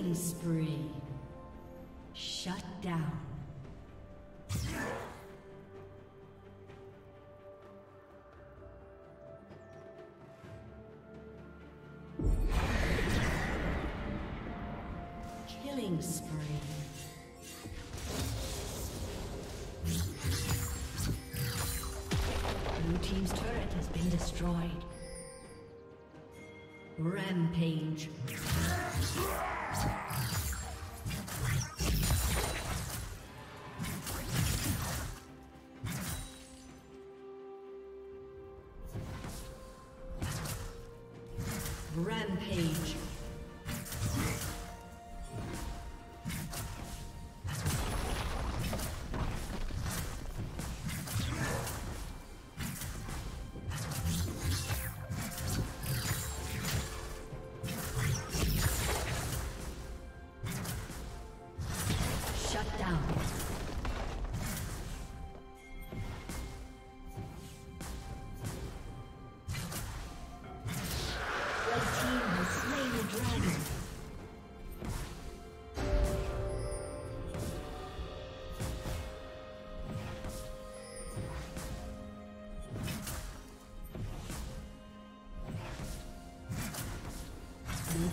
Killing spree. Shut down. Killing spree. Team's turret has been destroyed. Rampage.